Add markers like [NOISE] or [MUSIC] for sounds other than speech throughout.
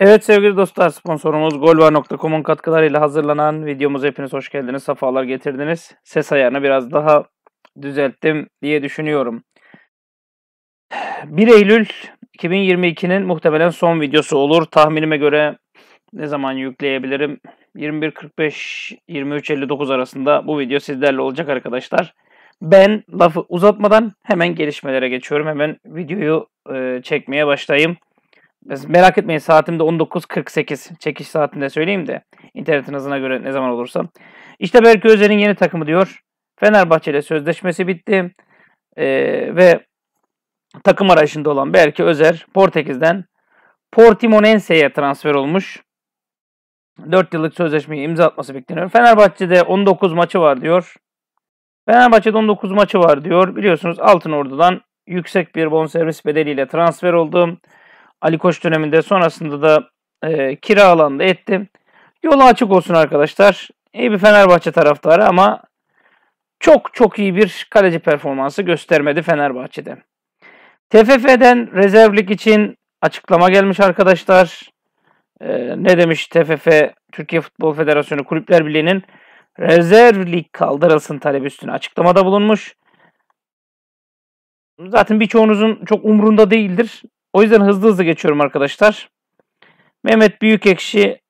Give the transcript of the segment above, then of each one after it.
Evet sevgili dostlar sponsorumuz golvar.com'un katkılarıyla hazırlanan videomuza hepiniz hoş geldiniz. Safalar getirdiniz. Ses ayarını biraz daha düzelttim diye düşünüyorum. 1 Eylül 2022'nin muhtemelen son videosu olur. Tahminime göre ne zaman yükleyebilirim? 21.45-23.59 arasında bu video sizlerle olacak arkadaşlar. Ben lafı uzatmadan hemen gelişmelere geçiyorum. Hemen videoyu e, çekmeye başlayayım. Merak etmeyin saatimde 19.48 çekiş saatinde söyleyeyim de internetin hızına göre ne zaman olursa. İşte Berke Özer'in yeni takımı diyor. Fenerbahçe ile sözleşmesi bitti. Ee, ve takım arayışında olan Berke Özer Portekiz'den Portimonense'ye transfer olmuş. 4 yıllık sözleşmeyi imza atması bekleniyor. Fenerbahçe'de 19 maçı var diyor. Fenerbahçe'de 19 maçı var diyor. Biliyorsunuz Altın Ordu'dan yüksek bir bonservis bedeliyle transfer oldu. Ali Koç döneminde sonrasında da e, kiralandı etti. Yolu açık olsun arkadaşlar. İyi bir Fenerbahçe taraftarı ama çok çok iyi bir kaleci performansı göstermedi Fenerbahçe'de. TFF'den rezervlik için açıklama gelmiş arkadaşlar. Ee, ne demiş TFF Türkiye Futbol Federasyonu Kulüpler Birliği'nin rezervlik kaldırılsın talebi üstüne açıklamada bulunmuş. Zaten birçoğunuzun çok umrunda değildir. O yüzden hızlı hızlı geçiyorum arkadaşlar. Mehmet Büyükekşi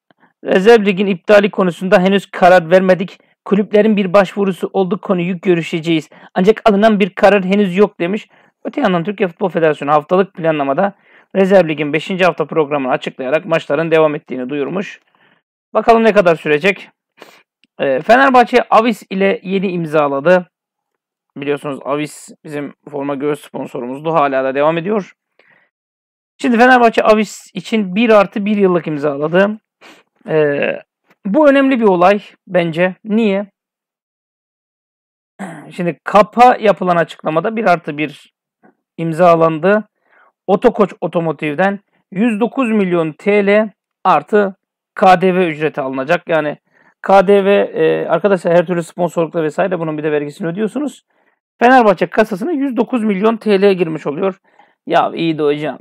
rezerv ligin iptali konusunda henüz karar vermedik. Kulüplerin bir başvurusu olduk konuyu görüşeceğiz. Ancak alınan bir karar henüz yok demiş. Öte yandan Türkiye Futbol Federasyonu haftalık planlamada rezerv ligin 5. hafta programını açıklayarak maçların devam ettiğini duyurmuş. Bakalım ne kadar sürecek. Ee, Fenerbahçe Avis ile yeni imzaladı. Biliyorsunuz Avis bizim forma göğüs sponsorumuzdu. Hala da devam ediyor. Şimdi Fenerbahçe Avis için 1 artı 1 yıllık imzaladı. Ee, bu önemli bir olay bence. Niye? Şimdi kapa yapılan açıklamada 1 artı 1 imzalandı. Otokoç Otomotiv'den 109 milyon TL artı KDV ücreti alınacak. Yani KDV e, arkadaşlar her türlü sponsorlukla vesaire bunun bir de vergisini ödüyorsunuz. Fenerbahçe kasasına 109 milyon TL girmiş oluyor. Ya iyi de hocam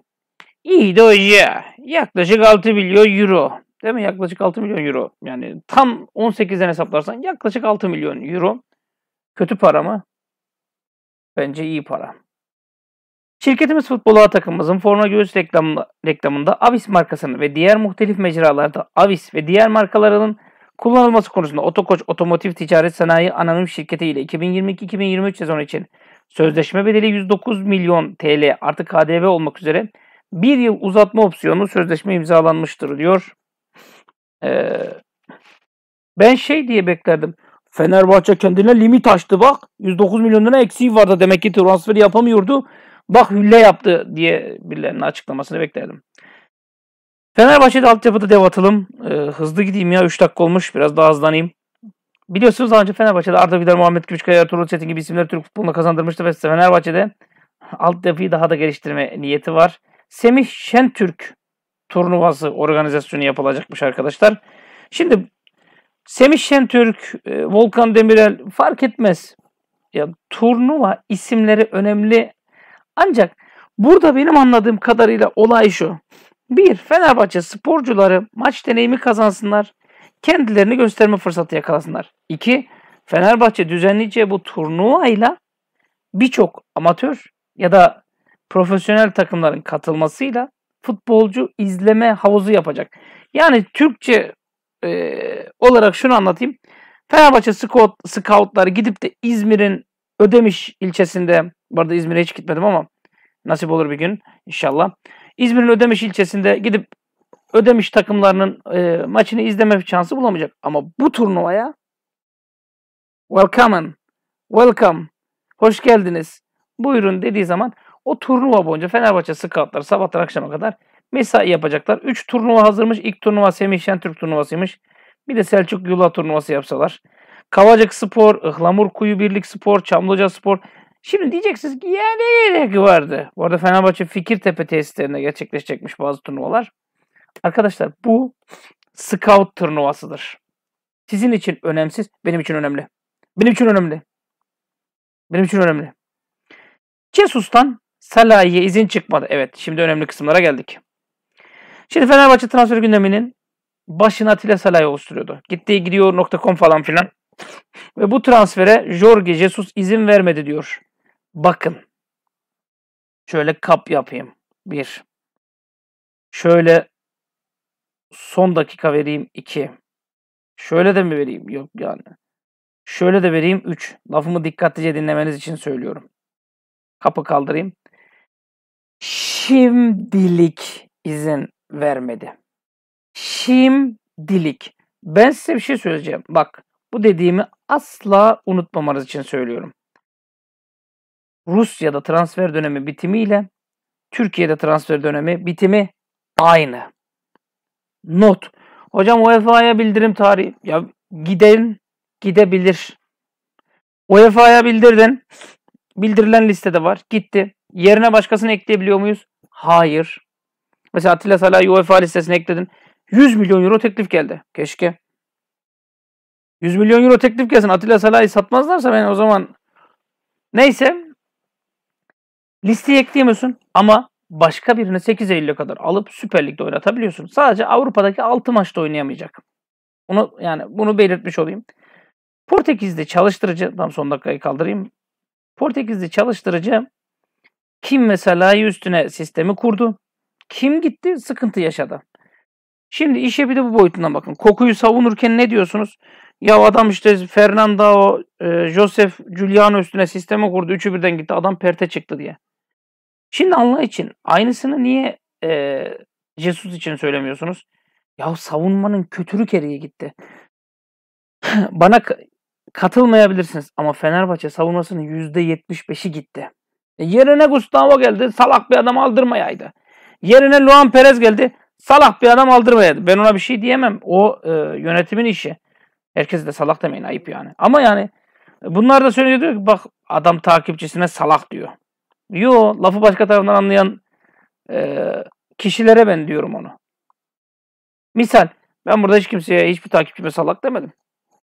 İyi de hoca. Yaklaşık 6 milyon euro. Değil mi? Yaklaşık 6 milyon euro. Yani tam 18'den hesaplarsan yaklaşık 6 milyon euro. Kötü para mı? Bence iyi para. Şirketimiz futbol takımımızın forma göğüs reklamında, reklamında Avis markasının ve diğer muhtelif mecralarda Avis ve diğer markalarının kullanılması konusunda Otokoç Otomotiv Ticaret Sanayi Anonim Şirketi ile 2022-2023 sezonu için sözleşme bedeli 109 milyon TL artı KDV olmak üzere bir yıl uzatma opsiyonu sözleşme imzalanmıştır diyor. Ee, ben şey diye beklerdim. Fenerbahçe kendine limit açtı bak. 109 milyon lira eksiği vardı demek ki transferi yapamıyordu. Bak hülle yaptı diye birilerinin açıklamasını beklerdim. Fenerbahçe'de altyapıda dev atılım. Ee, hızlı gideyim ya 3 dakika olmuş. Biraz daha hızlanayım. Biliyorsunuz daha önce Fenerbahçe'de Arda Güler, Muhammed Küçükkaya, Ertuğrul Çetin gibi isimler Türk futboluna kazandırmıştı ve Fenerbahçe'de altyapıyı daha da geliştirme niyeti var. Semih Şentürk turnuvası organizasyonu yapılacakmış arkadaşlar. Şimdi Semih Şentürk, e, Volkan Demirel fark etmez. Ya turnuva isimleri önemli. Ancak burada benim anladığım kadarıyla olay şu. Bir, Fenerbahçe sporcuları maç deneyimi kazansınlar. Kendilerini gösterme fırsatı yakalasınlar. İki, Fenerbahçe düzenleyeceği bu turnuvayla birçok amatör ya da profesyonel takımların katılmasıyla futbolcu izleme havuzu yapacak. Yani Türkçe e, olarak şunu anlatayım. Fenerbahçe scout, scoutları gidip de İzmir'in Ödemiş ilçesinde, bu arada İzmir'e hiç gitmedim ama nasip olur bir gün inşallah. İzmir'in Ödemiş ilçesinde gidip Ödemiş takımlarının e, maçını izleme şansı bulamayacak. Ama bu turnuvaya welcome, welcome, hoş geldiniz, buyurun dediği zaman o turnuva boyunca Fenerbahçe scoutları sabahtan akşama kadar mesai yapacaklar. 3 turnuva hazırmış. İlk turnuva Semih Şentürk turnuvasıymış. Bir de Selçuk Yula turnuvası yapsalar. Kavacık Spor, Ihlamur Kuyu Birlik Spor, Çamlıca Spor. Şimdi diyeceksiniz ki ya ne gerek vardı? Bu arada Fenerbahçe Fikirtepe tesislerinde gerçekleşecekmiş bazı turnuvalar. Arkadaşlar bu scout turnuvasıdır. Sizin için önemsiz, benim için önemli. Benim için önemli. Benim için önemli. Cesus'tan Salah'ya izin çıkmadı. Evet şimdi önemli kısımlara geldik. Şimdi Fenerbahçe transfer gündeminin başına Atilla Salay oluşturuyordu. Gittiği gidiyor.com falan filan. [LAUGHS] Ve bu transfere Jorge Jesus izin vermedi diyor. Bakın. Şöyle kap yapayım. Bir. Şöyle son dakika vereyim. iki. Şöyle de mi vereyim? Yok yani. Şöyle de vereyim. Üç. Lafımı dikkatlice dinlemeniz için söylüyorum. Kapı kaldırayım. Şimdilik izin vermedi. Şimdilik. Ben size bir şey söyleyeceğim. Bak bu dediğimi asla unutmamanız için söylüyorum. Rusya'da transfer dönemi bitimiyle Türkiye'de transfer dönemi bitimi aynı. Not. Hocam UEFA'ya bildirim tarihi. Ya giden gidebilir. UEFA'ya bildirdin. Bildirilen listede var. Gitti. Yerine başkasını ekleyebiliyor muyuz? Hayır. Mesela Atilla Salah'ı UEFA listesine ekledin. 100 milyon euro teklif geldi. Keşke. 100 milyon euro teklif gelsin. Atilla Salah'ı satmazlarsa ben o zaman neyse listeye ekleyemiyorsun ama başka birini 8 Eylül'e kadar alıp Süper Lig'de oynatabiliyorsun. Sadece Avrupa'daki 6 maçta oynayamayacak. Bunu yani bunu belirtmiş olayım. Portekiz'de çalıştırıcı tam son dakikayı kaldırayım. Portekiz'de çalıştırıcı kim mesela üstüne sistemi kurdu. Kim gitti sıkıntı yaşadı. Şimdi işe bir de bu boyutundan bakın. Kokuyu savunurken ne diyorsunuz? Ya adam işte Fernando, e, Joseph, Giuliano üstüne sistemi kurdu. Üçü birden gitti. Adam perte çıktı diye. Şimdi Allah için aynısını niye e, Jesus için söylemiyorsunuz? Ya savunmanın kötürü keriye gitti. Bana katılmayabilirsiniz ama Fenerbahçe savunmasının %75'i gitti. E, yerine Gustavo geldi. Salak bir adam aldırmayaydı. Yerine Luan Perez geldi. Salak bir adam aldırmayaydı. Ben ona bir şey diyemem. O e, yönetimin işi. Herkes de salak demeyin ayıp yani. Ama yani bunlar da söylüyor diyor ki bak adam takipçisine salak diyor. Yo lafı başka tarafından anlayan e, kişilere ben diyorum onu. Misal ben burada hiç kimseye hiçbir takipçime salak demedim.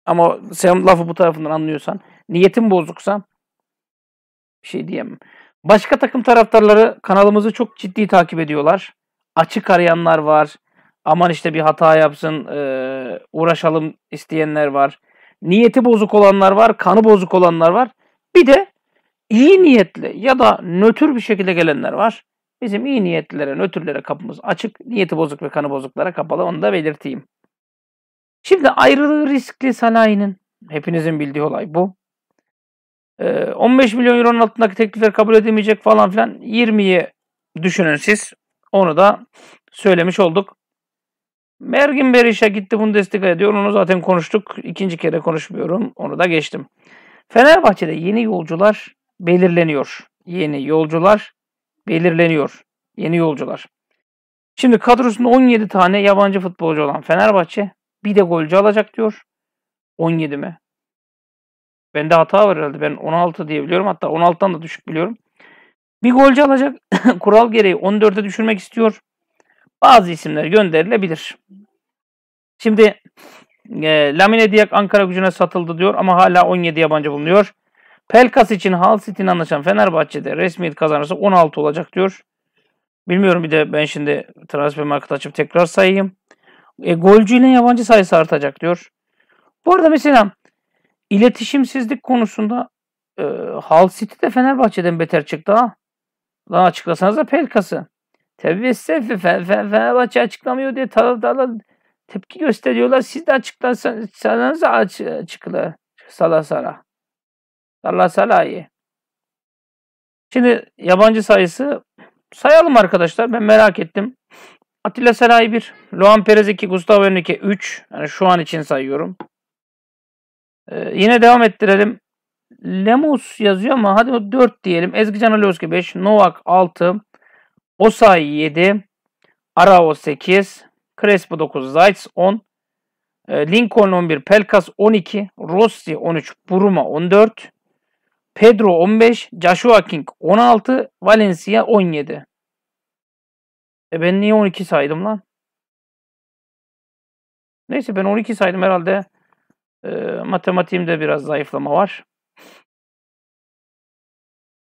Ama sen lafı bu tarafından anlıyorsan, niyetin bozuksa şey diyemem. Başka takım taraftarları kanalımızı çok ciddi takip ediyorlar. Açık arayanlar var. Aman işte bir hata yapsın, e, uğraşalım isteyenler var. Niyeti bozuk olanlar var, kanı bozuk olanlar var. Bir de iyi niyetli ya da nötr bir şekilde gelenler var. Bizim iyi niyetlilere, nötrlere kapımız açık. Niyeti bozuk ve kanı bozuklara kapalı. Onu da belirteyim. Şimdi ayrılığı riskli sanayinin hepinizin bildiği olay bu. 15 milyon euronun altındaki teklifler kabul edilmeyecek falan filan 20'yi düşünün siz. Onu da söylemiş olduk. Mergin Beriş'e gitti Bundesliga'ya diyor. Onu zaten konuştuk. İkinci kere konuşmuyorum. Onu da geçtim. Fenerbahçe'de yeni yolcular belirleniyor. Yeni yolcular belirleniyor. Yeni yolcular. Şimdi kadrosunda 17 tane yabancı futbolcu olan Fenerbahçe bir de golcü alacak diyor. 17 mi? Bende hata var herhalde. Ben 16 diye biliyorum. Hatta 16'dan da düşük biliyorum. Bir golcü alacak. [LAUGHS] Kural gereği 14'e düşürmek istiyor. Bazı isimler gönderilebilir. Şimdi e, Lamine Diak Ankara gücüne satıldı diyor ama hala 17 yabancı bulunuyor. Pelkas için Hull City'nin anlaşan Fenerbahçe'de resmiyet kazanırsa 16 olacak diyor. Bilmiyorum bir de ben şimdi transfer market açıp tekrar sayayım. E, golcüyle yabancı sayısı artacak diyor. Bu arada mesela iletişimsizlik konusunda e, Hull City de Fenerbahçe'den beter çıktı ha. Lan açıklasanız da Pelkas'ı. Tabii Fenerbahçe açıklamıyor diye taraftarlar tepki gösteriyorlar. Siz de açıklasanız aç, açıkla. Sala sala. Sala sala iyi. Şimdi yabancı sayısı sayalım arkadaşlar. Ben merak ettim. Atilla Selahi 1, Luan Perez 2, Gustavo Henrique 3. Yani şu an için sayıyorum. Ee, yine devam ettirelim. Lemus yazıyor ama hadi 4 diyelim. Ezgican Alioski 5, Novak 6, Osay 7, Arao 8, Crespo 9, Zayt 10, e, Lincoln 11, Pelkas 12, Rossi 13, Buruma 14, Pedro 15, Joshua King 16, Valencia 17. E ben niye 12 saydım lan? Neyse ben 12 saydım herhalde. E, matematiğimde biraz zayıflama var.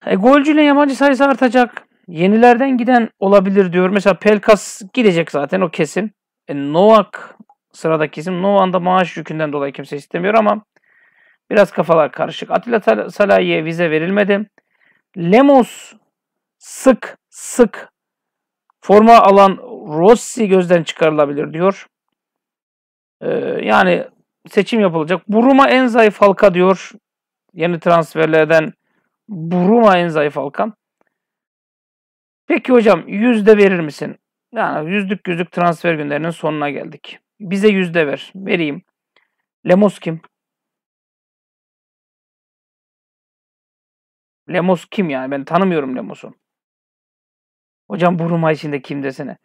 E, golcüyle yabancı sayısı artacak. Yenilerden giden olabilir diyor. Mesela Pelkas gidecek zaten o kesin. E, Novak sıradaki isim. Novak'ın da maaş yükünden dolayı kimse istemiyor ama biraz kafalar karışık. Atilla Salahi'ye vize verilmedi. Lemos sık sık forma alan Rossi gözden çıkarılabilir diyor. Ee, yani seçim yapılacak. Buruma en zayıf halka diyor. Yeni transferlerden Buruma en zayıf halka. Peki hocam yüzde verir misin? Yani yüzlük yüzlük transfer günlerinin sonuna geldik. Bize yüzde ver. Vereyim. Lemos kim? Lemos kim yani? Ben tanımıyorum Lemos'u. Hocam Buruma içinde kim desene.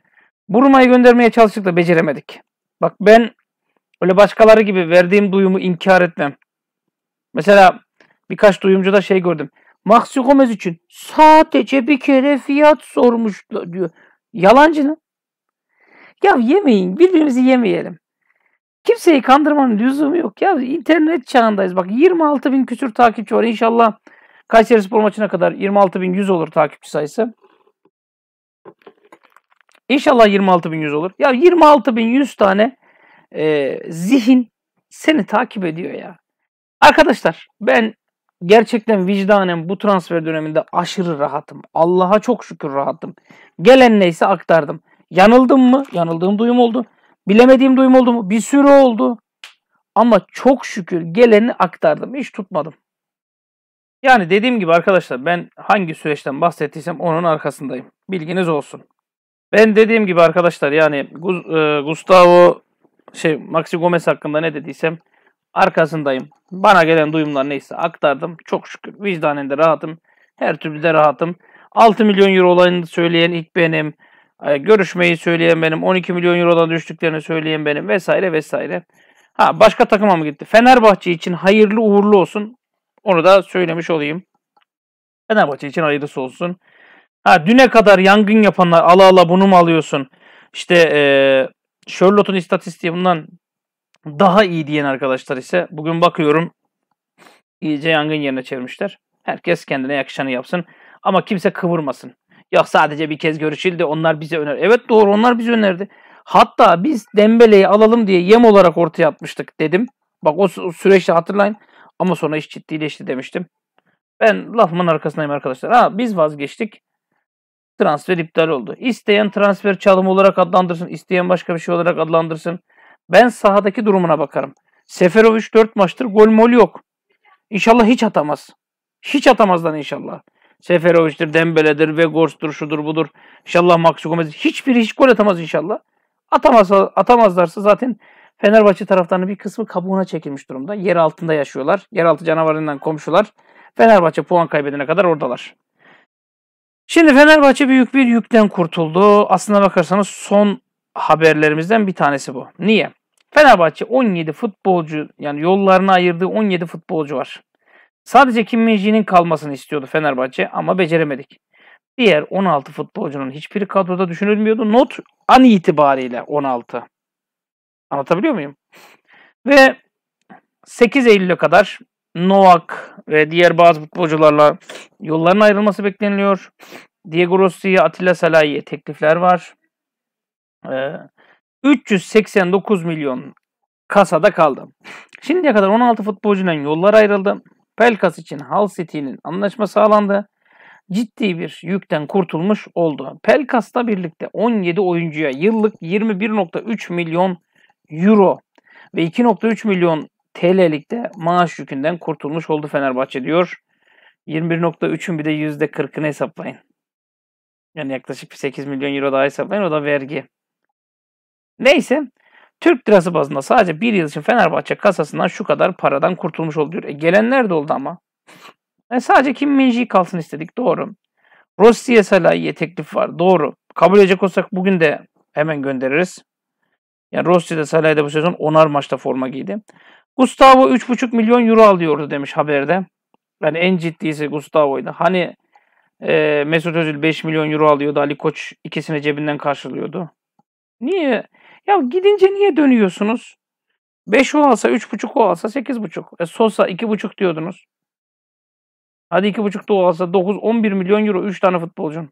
Buruma'yı göndermeye çalıştık da beceremedik. Bak ben öyle başkaları gibi verdiğim duyumu inkar etmem. Mesela birkaç duyumcuda şey gördüm. Maxi Gomez için sadece bir kere fiyat sormuşlar diyor. Yalancı Ya yemeyin. Birbirimizi yemeyelim. Kimseyi kandırmanın lüzumu yok. Ya internet çağındayız. Bak 26 bin küsür takipçi var. İnşallah Kayseri Spor maçına kadar 26 bin 100 olur takipçi sayısı. İnşallah 26 bin 100 olur. Ya 26 bin 100 tane e, zihin seni takip ediyor ya. Arkadaşlar ben gerçekten vicdanen bu transfer döneminde aşırı rahatım. Allah'a çok şükür rahatım. Gelen neyse aktardım. Yanıldım mı? Yanıldığım duyum oldu. Bilemediğim duyum oldu mu? Bir sürü oldu. Ama çok şükür geleni aktardım. Hiç tutmadım. Yani dediğim gibi arkadaşlar ben hangi süreçten bahsettiysem onun arkasındayım. Bilginiz olsun. Ben dediğim gibi arkadaşlar yani e, Gustavo şey Maxi Gomez hakkında ne dediysem arkasındayım. Bana gelen duyumlar neyse aktardım. Çok şükür vicdanen de rahatım. Her türlü de rahatım. 6 milyon euro olayını söyleyen ilk benim. E, görüşmeyi söyleyen benim. 12 milyon eurodan düştüklerini söyleyen benim vesaire vesaire. Ha başka takıma mı gitti? Fenerbahçe için hayırlı uğurlu olsun. Onu da söylemiş olayım. Fenerbahçe için hayırlısı olsun. Ha düne kadar yangın yapanlar ala ala bunu mu alıyorsun? İşte ee, Charlotte'un istatistiği bundan daha iyi diyen arkadaşlar ise bugün bakıyorum iyice yangın yerine çevirmişler. Herkes kendine yakışanı yapsın ama kimse kıvırmasın. Yok sadece bir kez görüşüldü onlar bize öner. Evet doğru onlar bize önerdi. Hatta biz Dembele'yi alalım diye yem olarak ortaya atmıştık dedim. Bak o süreçte hatırlayın. Ama sonra iş ciddileşti demiştim. Ben lafımın arkasındayım arkadaşlar. Ha biz vazgeçtik. Transfer iptal oldu. İsteyen transfer çalımı olarak adlandırsın. isteyen başka bir şey olarak adlandırsın. Ben sahadaki durumuna bakarım. Seferovic 4 maçtır gol mol yok. İnşallah hiç atamaz. Hiç atamazdan inşallah. Seferovic'tir, Dembele'dir, Vegors'tur, şudur budur. İnşallah Maxi Gomez. Hiçbiri hiç gol atamaz inşallah. Atamaz, atamazlarsa zaten Fenerbahçe taraftarının bir kısmı kabuğuna çekilmiş durumda. Yer altında yaşıyorlar. Yeraltı canavarından komşular. Fenerbahçe puan kaybedene kadar oradalar. Şimdi Fenerbahçe büyük bir yükten kurtuldu. Aslına bakarsanız son haberlerimizden bir tanesi bu. Niye? Fenerbahçe 17 futbolcu yani yollarını ayırdığı 17 futbolcu var. Sadece Kim Min kalmasını istiyordu Fenerbahçe ama beceremedik. Diğer 16 futbolcunun hiçbiri kadroda düşünülmüyordu. Not an itibariyle 16. Anlatabiliyor muyum? Ve 8 Eylül'e kadar Novak ve diğer bazı futbolcularla yolların ayrılması bekleniliyor. Diego Rossi'ye, Atilla Salahi'ye teklifler var. Ee, 389 milyon kasada kaldı. Şimdiye kadar 16 futbolcuyla yollar ayrıldı. Pelkas için Hull City'nin anlaşma sağlandı. Ciddi bir yükten kurtulmuş oldu. Pelkas'la birlikte 17 oyuncuya yıllık 21.3 milyon euro ve 2.3 milyon TL'lik de maaş yükünden kurtulmuş oldu Fenerbahçe diyor. 21.3'ün bir de %40'ını hesaplayın. Yani yaklaşık 8 milyon euro daha hesaplayın o da vergi. Neyse Türk lirası bazında sadece bir yıl için Fenerbahçe kasasından şu kadar paradan kurtulmuş oldu diyor. E gelenler de oldu ama. E sadece Kim Minji kalsın istedik doğru. Rossi'ye Salah'ya teklif var doğru. Kabul edecek olsak bugün de hemen göndeririz. Yani Rossi de Salah'da de bu sezon onar maçta forma giydi. Gustavo 3,5 milyon euro alıyordu demiş haberde. Yani en ciddisi Gustavo'ydu. Hani e, Mesut Özil 5 milyon euro alıyordu. Ali Koç ikisini cebinden karşılıyordu. Niye? Ya gidince niye dönüyorsunuz? 5 o alsa 3,5 o alsa 8,5. E Sosa 2,5 diyordunuz. Hadi 2,5 da o alsa 9 11 milyon euro 3 tane futbolcun.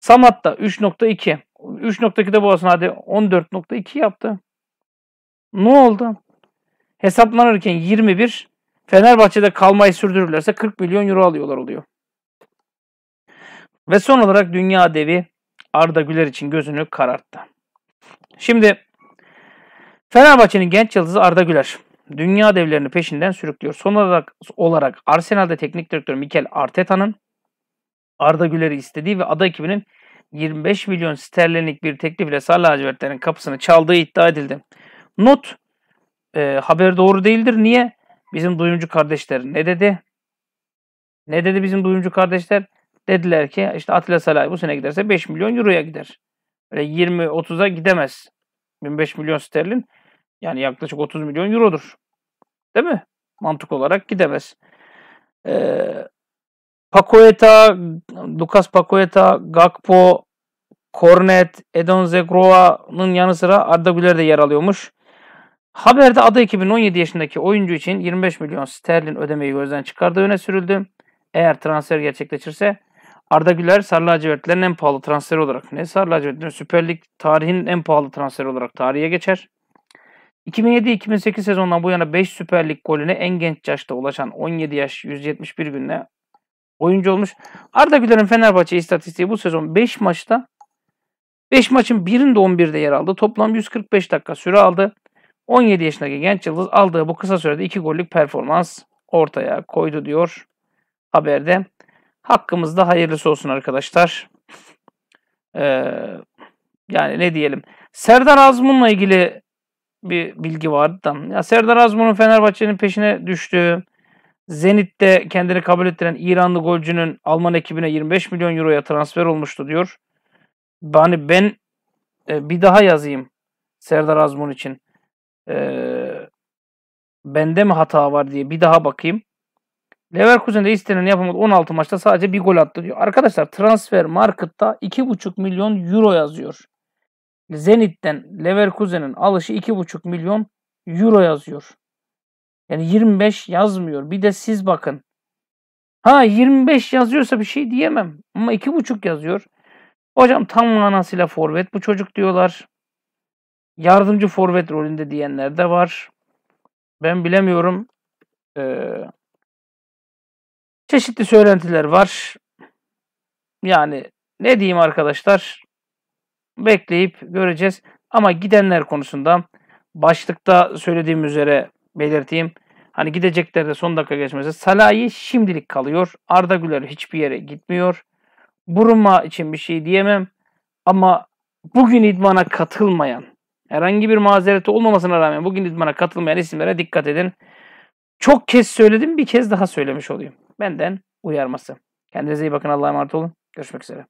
Samat da 3.2. 3.2'de bu olsun hadi 14.2 yaptı. Ne oldu? Hesaplanırken 21 Fenerbahçe'de kalmayı sürdürürlerse 40 milyon euro alıyorlar oluyor. Ve son olarak dünya devi Arda Güler için gözünü kararttı. Şimdi Fenerbahçe'nin genç yıldızı Arda Güler dünya devlerini peşinden sürüklüyor. Son olarak, olarak Arsenal'de teknik direktör Mikel Arteta'nın Arda Güler'i istediği ve ada ekibinin 25 milyon sterlinlik bir teklifle Sarı lacivertlerin kapısını çaldığı iddia edildi. Not, e, haber doğru değildir. Niye? Bizim duyumcu kardeşler ne dedi? Ne dedi bizim duyumcu kardeşler? Dediler ki işte Atilla Salay bu sene giderse 5 milyon euroya gider. Öyle 20-30'a gidemez. 25 milyon sterlin yani yaklaşık 30 milyon eurodur. Değil mi? Mantık olarak gidemez. Ee, Pacoeta, Lucas Pacoeta, Gakpo, Cornet, Edon Zegroa'nın yanı sıra Arda Güler de yer alıyormuş. Haberde adı 2017 yaşındaki oyuncu için 25 milyon sterlin ödemeyi gözden çıkardığı öne sürüldü. Eğer transfer gerçekleşirse Arda Güler Sarı en pahalı transferi olarak ne Sarı lacivertlerin Süper Lig tarihinin en pahalı transferi olarak tarihe geçer. 2007-2008 sezonundan bu yana 5 Süper Lig golüne en genç yaşta ulaşan 17 yaş 171 günde oyuncu olmuş. Arda Güler'in Fenerbahçe istatistiği bu sezon 5 maçta 5 maçın birinde 11'de yer aldı. Toplam 145 dakika süre aldı. 17 yaşındaki genç yıldız aldığı bu kısa sürede 2 gollük performans ortaya koydu diyor haberde. Hakkımızda hayırlısı olsun arkadaşlar. Ee, yani ne diyelim. Serdar Azmun'la ilgili bir bilgi vardı da. Ya Serdar Azmun'un Fenerbahçe'nin peşine düştüğü, Zenit'te kendini kabul ettiren İranlı golcünün Alman ekibine 25 milyon euroya transfer olmuştu diyor. Yani ben e, bir daha yazayım Serdar Azmun için. E, bende mi hata var diye bir daha bakayım. Leverkusen'de istenen yapamadı 16 maçta sadece bir gol attı diyor. Arkadaşlar transfer marketta 2,5 milyon euro yazıyor. Zenit'ten Leverkusen'in alışı 2,5 milyon euro yazıyor. Yani 25 yazmıyor. Bir de siz bakın. Ha 25 yazıyorsa bir şey diyemem. Ama 2,5 yazıyor. Hocam tam manasıyla forvet bu çocuk diyorlar. Yardımcı forvet rolünde diyenler de var. Ben bilemiyorum. Ee, çeşitli söylentiler var. Yani ne diyeyim arkadaşlar? bekleyip göreceğiz. Ama gidenler konusunda başlıkta söylediğim üzere belirteyim. Hani gidecekler de son dakika geçmesi. Salahi şimdilik kalıyor. Arda Güler hiçbir yere gitmiyor. Buruma için bir şey diyemem. Ama bugün idmana katılmayan, herhangi bir mazereti olmamasına rağmen bugün idmana katılmayan isimlere dikkat edin. Çok kez söyledim bir kez daha söylemiş olayım. Benden uyarması. Kendinize iyi bakın Allah'a emanet olun. Görüşmek üzere.